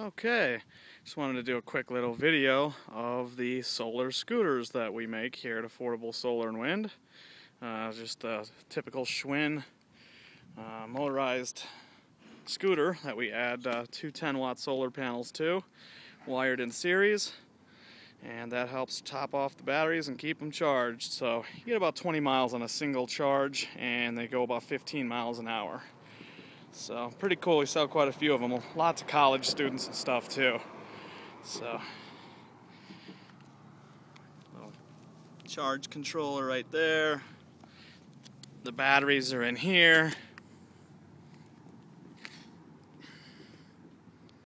Okay, just wanted to do a quick little video of the solar scooters that we make here at Affordable Solar and Wind. Uh, just a typical Schwinn uh, motorized scooter that we add uh, two 10 watt solar panels to, wired in series, and that helps top off the batteries and keep them charged. So you get about 20 miles on a single charge, and they go about 15 miles an hour. So pretty cool. We sell quite a few of them. Lots of college students and stuff too. So little charge controller right there. The batteries are in here.